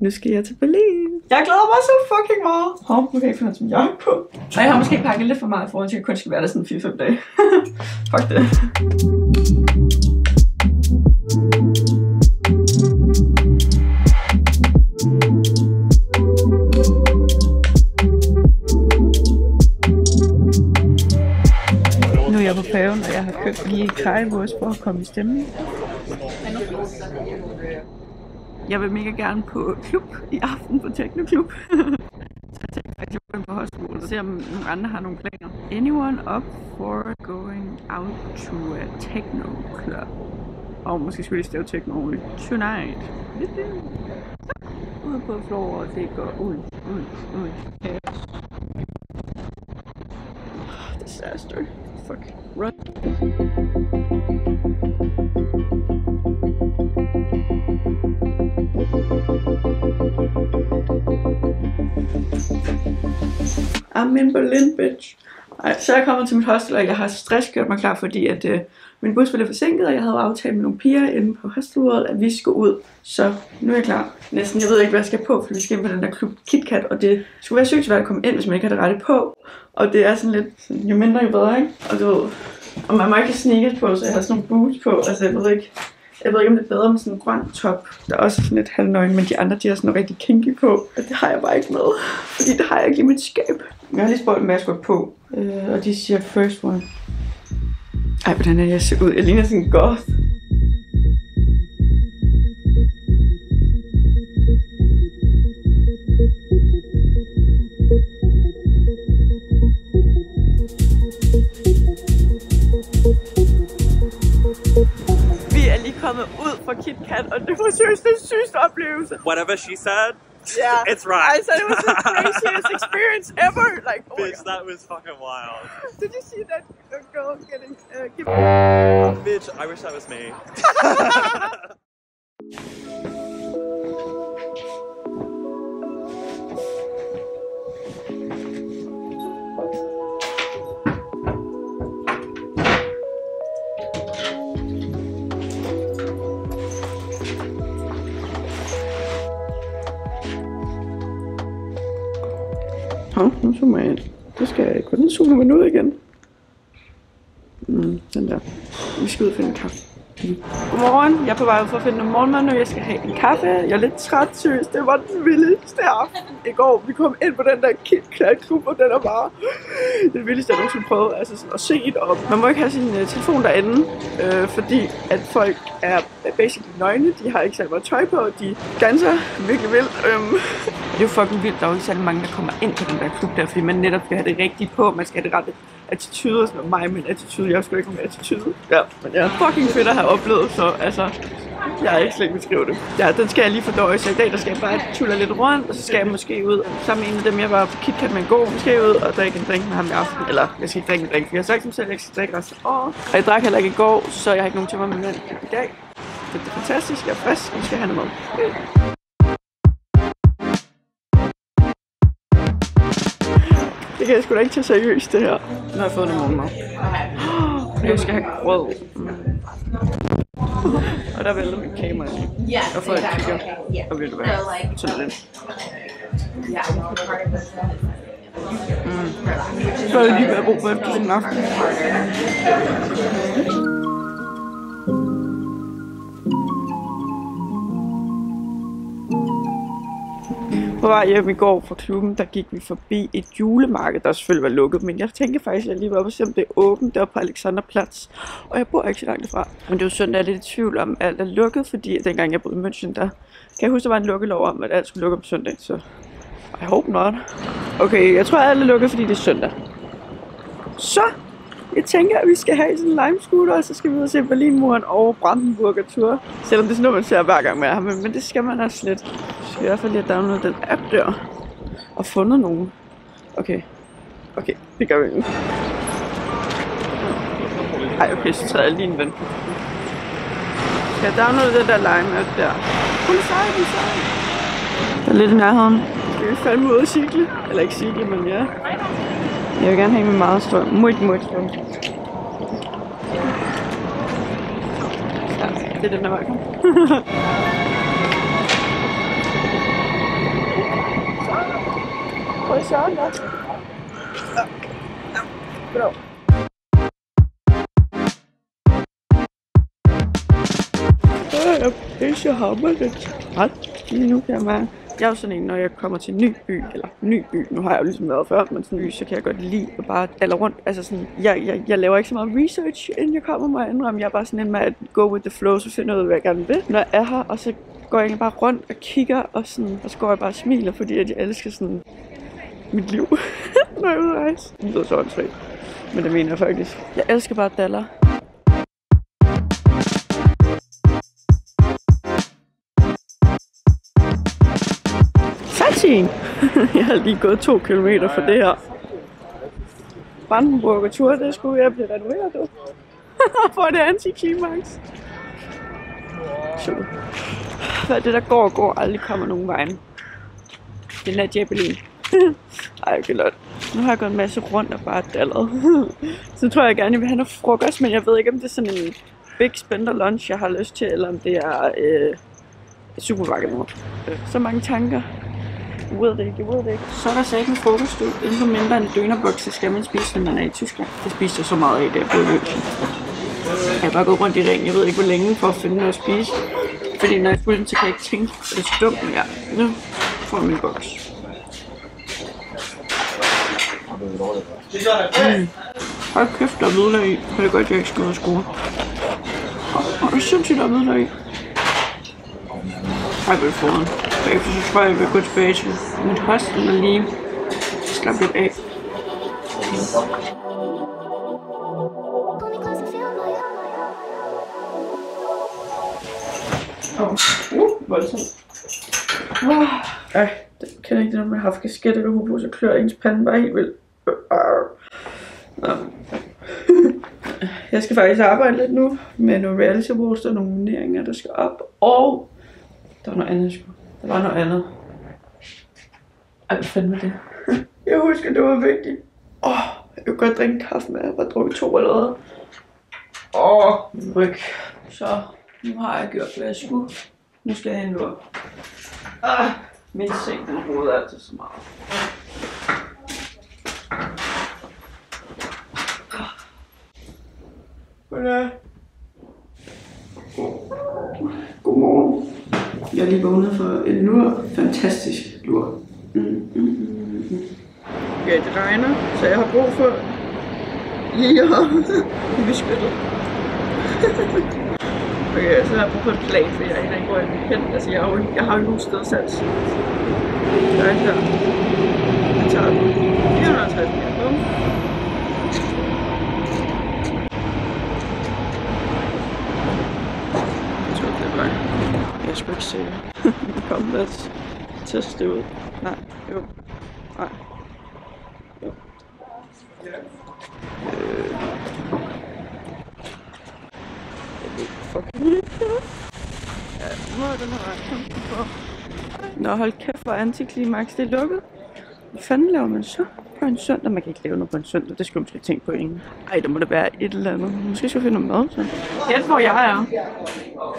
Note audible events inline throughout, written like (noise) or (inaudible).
nu skal jeg til Berlin. Jeg glæder mig så fucking meget. Hov, nu kan jeg ikke finde som jeg på. Og jeg har måske pakket lidt for meget i forhold til, at jeg kun skal være der sådan 4-5 dage. (laughs) Fuck det. Nu er jeg på paven, og jeg har købt lige kajeburs for at komme i stemning. Jeg vil mega gerne på klub i aften på Teknoklub. (laughs) Så jeg tænkte faktisk, at jeg på højskole og se om nogle andre har nogle planer. Anyone up for going out to a techno club? Og måske skulle vi stave techno ordentligt. Tonight. Ud på floor, og det går ud, ud, ud. Disaster. Fuck. Run. I'm in Berlin, bitch. Ej, så er jeg kommet til mit hostel, og jeg har stress gjort mig klar, fordi at øh, min bus blev forsinket, og jeg havde aftalt med nogle piger inde på hostelrådet, at vi skulle ud. Så nu er jeg klar. Næsten, jeg ved ikke, hvad jeg skal på, for vi skal ind på den der klub KitKat, og det skulle være sygt svært at komme ind, hvis man ikke har det rette på. Og det er sådan lidt, sådan, jo mindre jo bedre, ikke? Og du ved, og man må ikke have sneakers på, så jeg har sådan nogle boots på. Altså, jeg ved ikke, jeg ved ikke, om det er bedre med sådan en grøn top, der er også sådan lidt halvnøgen, men de andre, de har sådan noget rigtig kinky på. Og det har jeg bare ikke med, fordi det har jeg ikke i mit skab. Jeg har lige spurgt dem, hvad jeg skulle på, øh, og de siger first one. Ej, hvordan er jeg ser ud? Jeg ligner sådan en goth. Vi er lige kommet ud fra KitKat, og det var seriøst den sygeste oplevelse. Whatever she said, Yeah. (laughs) it's right. I said it was the craziest (laughs) experience ever. Like, oh Bitch, that was fucking wild. Did you see that girl getting uh, given? Bitch, I wish that was me. (laughs) Hov, nu zoomer jeg ind. Det skal jeg ikke. Hvordan man ud igen? Mm, den der. Vi skal ud og finde en kaffe. Godmorgen. Jeg er på vej ud for at finde noget morgenmad nu. Jeg skal have en kaffe. Jeg er lidt træt, seriøst. Det var den vildeste aften i går. Vi kom ind på den der KitKat-klub, og den er bare det vildeste, jeg nogensinde prøvede. altså sådan at se op. Man må ikke have sin uh, telefon derinde, øh, fordi at folk er basically nøgne. De har ikke særlig meget tøj på, og de danser virkelig vildt. Øhm. Det er jo fucking vildt. Der er jo ikke særlig mange, der kommer ind på den der klub der, fordi man netop skal have det rigtige på. Man skal have det rette attitude og sådan. Mig med en attitude. Jeg skulle ikke have attitude. Ja, men jeg er fucking fedt at have oplevet, så altså... Jeg er ikke slet ikke beskrive det. Ja, den skal jeg lige fordøje, så i dag der skal jeg bare tulle lidt rundt, og så skal jeg måske ud sammen med en af dem, jeg var på KitKat med en god, måske ud og drikke en drink med ham i aften. Eller, jeg skal ikke drikke en drink, for jeg har sagt som selv, at jeg skal drikke resten af året. Og jeg drak heller ikke i går, så jeg har ikke nogen tømmer med mænd i dag. Det er fantastisk, jeg er frisk, og skal have noget mad. Det kan jeg sgu da ikke tage seriøst, det her. Nu har jeg fået det morgenmad. (gasps) Jeg skal have grød. Mm. Og der vælter min kamera lige. Og folk kigger. Og ved du hvad? Sådan lidt. this. Så har jeg lige været brug for efter sådan en aften. På vej hjem i går fra klubben, der gik vi forbi et julemarked, der selvfølgelig var lukket, men jeg tænker faktisk, at jeg lige var på se, om det er åbent der på Alexanderplatz. Og jeg bor ikke så langt derfra. Men det er jo søndag, jeg er lidt i tvivl om, at alt er lukket, fordi dengang jeg boede i München, der kan jeg huske, der var en lukkelov om, at alt skulle lukke om søndag, så I hope not. Okay, jeg tror, at alt er lukket, fordi det er søndag. Så, jeg tænker, at vi skal have sådan en lime scooter, og så skal vi ud og se Berlinmuren og Brandenburger Tour. Selvom det er sådan noget, man ser hver gang med ham, men, men det skal man også lidt. Så skal i hvert fald lige have downloadet den app der. Og fundet nogen. Okay. Okay, det gør vi nu. Ej, okay, så træder jeg lige en ven. Skal jeg downloade den der lime app der? Hun er sej, hun er sej. Der er lidt i nærheden. Skal vi fandme ud og cykle? Eller ikke cykle, men ja. Jürgen helemaal stort. Moet, moet doen. Ja, dit is nou maken. Gooi dat. Bro. Ik heb deze hamer, had nu. Jeg er jo sådan en, når jeg kommer til en ny by, eller ny by, nu har jeg jo ligesom været før, men sådan en by, så kan jeg godt lide at bare alle rundt. Altså sådan, jeg, jeg, jeg laver ikke så meget research, inden jeg kommer mig indrømme. Jeg er bare sådan en med at go with the flow, så finder jeg ud af, hvad jeg gerne vil, når jeg er her, og så går jeg egentlig bare rundt og kigger, og, sådan, og så går jeg bare og smiler, fordi at jeg elsker sådan mit liv, (laughs) når jeg er ude at rejse. Det lyder så åndssvagt, men det mener jeg faktisk. Jeg elsker bare daller. Fattig! (laughs) jeg har lige gået to kilometer for det her. Brandenburger tur, det skulle jeg blive renoveret nu. (laughs) for det antiklimaks. Super. Hvad er det, der går og går, aldrig kommer nogen vejen? Den der Jebelin. (laughs) Ej, okay, lort. Nu har jeg gået en masse rundt og bare dallet. så tror jeg gerne, jeg vil have noget frokost, men jeg ved ikke, om det er sådan en big spender lunch, jeg har lyst til, eller om det er øh, supermarked nu. Så mange tanker. Jeg ved det ikke, jeg ved det ikke. Så er der sagt en frokost ud. Inden mindre end dønerboks, så skal man spise, når man er i Tyskland. Det spiste jeg så meget af, da jeg blev løs. Jeg har bare gået rundt i ring, jeg ved ikke hvor længe, for at finde noget at spise. Fordi når jeg er så kan jeg ikke tænke, at det er så dumt, men ja, nu får jeg min boks. Mm. Hold kæft, der er hvidløg i. Det er godt, jeg ikke skal ud af skole. Og, og det er sindssygt, der er hvidløg i. Ej, hvor er det foran. Bagefter så tror jeg, jeg vil gå tilbage til mit hostel og lige slappe lidt af. Åh, uh, voldsomt. Uh, ej, det kender ikke det, når man har haft kasket eller hobo, så klør ens pande bare helt vildt. Nå. Jeg skal faktisk arbejde lidt nu med nogle reality awards, der er nogle nomineringer, der skal op. Og der var noget andet, jeg skulle. Der var noget andet. Ej, hvad fanden var det? (laughs) Jeg husker, det var vigtigt. Åh, oh, jeg kunne godt drikke en kaffe med. Jeg har drukket to allerede. Åh, oh, ryg. Så nu har jeg gjort, hvad jeg skulle. Nu skal jeg endnu op. Ah, min seng, den roder altid så meget. Goddag. Godmorgen. Jeg er lige vågnet for en lur. Fantastisk lur. Mm, mm, mm, mm, mm. Ja, det regner, så jeg har brug for lige at (laughs) blive beskyttet. (laughs) okay, så har jeg brug for et plan, for jeg aner ikke, hvor jeg vil hen. Altså, jeg har jo, jeg har jo ikke nogen stedsats. Der er her. Jeg tager den. 450 meter. Bum. Jeg tror, det er vej. Jeg skulle ikke se det. Kom, lad os teste det ud. Nej, jo. Nej. Jo. Øh. Jeg ved fucking ikke. Ja, nu er den her Nå, hold kæft, hvor antiklimaks, det er lukket. Hvad fanden laver man så på en søndag? Man kan ikke lave noget på en søndag, det skal man måske tænke på ingen. Ej, der må det være et eller andet. Måske skal jeg finde noget mad, så. Gæt, hvor jeg er.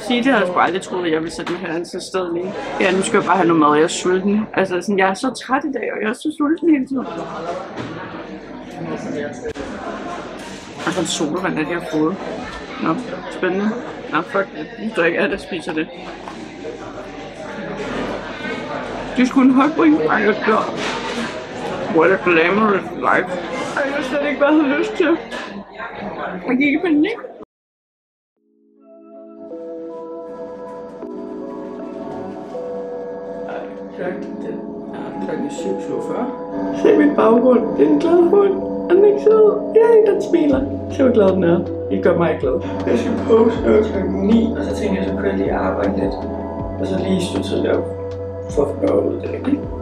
Sige, det havde jeg sgu aldrig troet, at jeg ville sætte mig her til sted lige. Ja, nu skal jeg bare have noget mad, jeg er sulten. Altså, sådan, jeg er så træt i dag, og jeg er så sulten hele tiden. Altså, en sodavand er det, jeg har fået. Nå, spændende. Nå, fuck det. Nu drikker jeg det, spiser det. Det skulle en højbring. Ej, jeg dør. What a glamorous life. Ej, jeg har slet ikke, hvad jeg havde lyst til. Jeg gik i panik. Klokken den er klokken 7.47. Se min baggrund. Det er en glad hund. Er den ikke sød? Ja, den smiler. Se hvor glad den er. Det gør mig glad. Jeg skal poste noget klokken 9, og så tænker jeg, så kunne jeg lige arbejde lidt. Og så lige stå tidligt op for at få noget ud af det.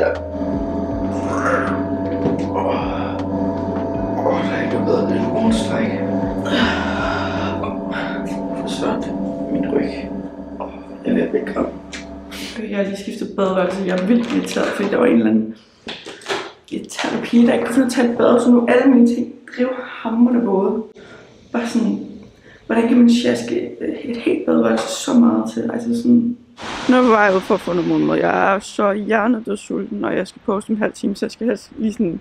Der. Åh, oh. oh, der er ikke bedre end en morgenstræk. Forsvandt min ryg. Oh, jeg er ved at blive kram. Jeg har lige skiftet badeværelse. Jeg er vildt irriteret, fordi der var en eller anden irriterende pige, der ikke kunne finde at tage et bad, så nu alle mine ting driv hammerne våde. Bare sådan, hvordan kan man sjaske et helt badeværelse så meget til? Altså sådan, nu er jeg på vej ud for at få noget morgenmad. Jeg er så hjernedød sulten, og jeg skal poste om en halv time, så jeg skal helst lige sådan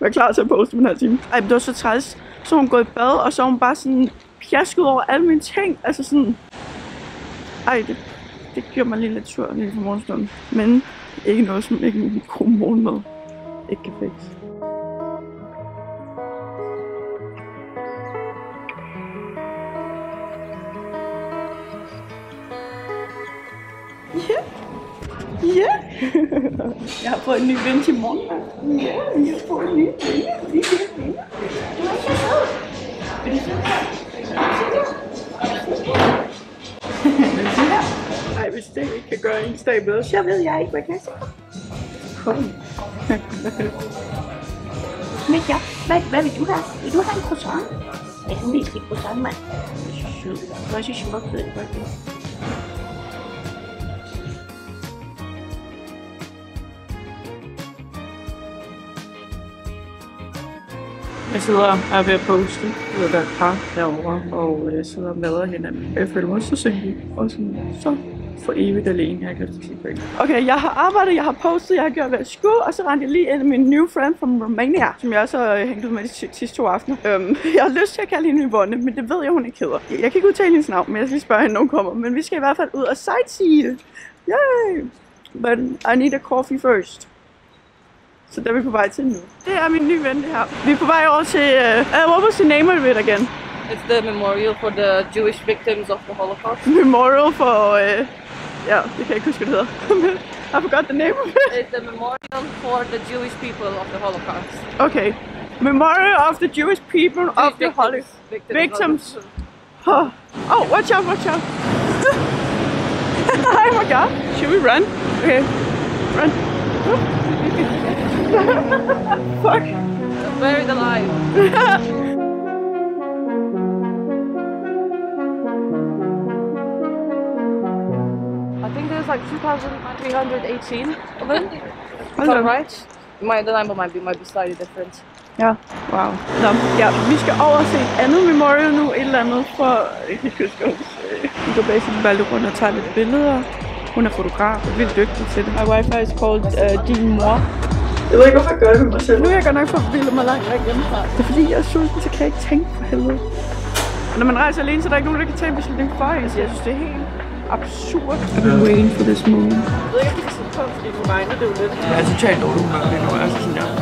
være klar til at poste om en halv time. Ej, men det var så træls. Så hun gået i bad, og så hun bare sådan pjasket over alle mine ting. Altså sådan... Ej, det, det gjorde mig lige lidt sur lige for morgenstunden. Men ikke noget, som ikke en god morgenmad ikke kan fikse. Du er så sød. Vil du se her? Vil du se her? Ej, hvis det ikke kan gøre en dag bedre, så ved jeg ikke, hvad kan jeg sige. Kom. Mika, hvad, hvad vil du have? Vil du have en croissant? Jeg kan lide en croissant, mand. Du er så sød. Jeg sidder og er ved at poste. Jeg ved, der par derovre, og jeg sidder og mader hinanden. Jeg føler mig så single, og sådan, så for evigt alene. Jeg kan ikke sige på. Okay, jeg har arbejdet, jeg har postet, jeg har gjort, hvad jeg skulle, og så rendte jeg lige ind i min new friend from Romania, som jeg også har øh, hængt ud med de sidste to aftener. Øhm, (laughs) jeg har lyst til at kalde hende Yvonne, men det ved jeg, hun ikke hedder. Jeg kan ikke udtale hendes navn, men jeg skal lige spørge hende, når hun kommer. Men vi skal i hvert fald ud og sightsee. Yay! But I need a coffee first. Så der er vi på vej til nu. Det er min nye ven, det her. Vi er på vej over til... Uh, what was the name of it again? It's the memorial for the Jewish victims of the Holocaust. Memorial for... Uh, ja, det kan jeg ikke huske, hvad det hedder. I forgot the name of it. It's the memorial for the Jewish people of the Holocaust. Okay. Memorial of the Jewish people of the. Holocaust. Victims. Victims. Oh. oh, watch out, watch out. (laughs) my god. Should we run? Okay. Run. (laughs) Fuck. Buried alive. (laughs) I think there's like 2,318 of them. (laughs) I'm on. right. My, the number might be might be slightly different. Ja, wow. Nå, ja, vi skal over og se et andet memorial nu, et eller andet for... Jeg kan ikke huske. Vi går basically bare rundt og tager lidt billeder. Hun er fotograf og vildt dygtig til det. My wifi is called uh, din mor. Jeg ved ikke, hvorfor jeg gør det med mig selv. Nu er jeg godt nok forvildet mig langt væk hjemmefra. Det er fordi, jeg er sulten, så kan jeg ikke tænke på helvede. Og når man rejser alene, så er der ikke nogen, der kan tage en beslutning for en. Så jeg synes, det er helt absurd. I've been waiting for this moment. Jeg ved ikke, om det er så fordi du regner det jo lidt. Jeg er totalt dårlig humør lige nu. Jeg er sådan, jeg er vildt